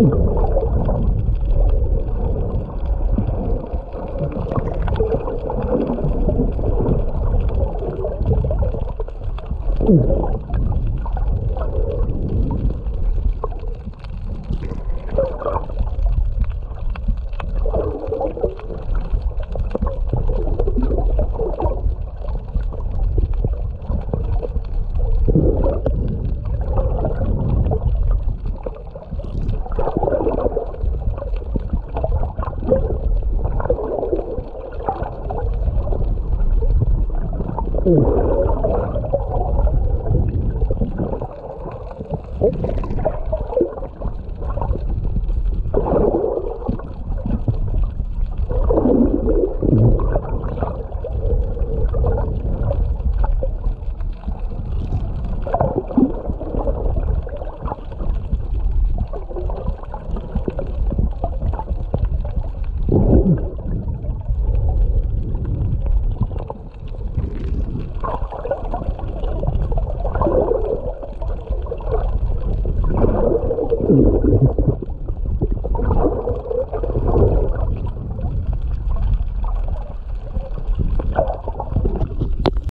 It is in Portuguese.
Ooh. Ooh. Oops.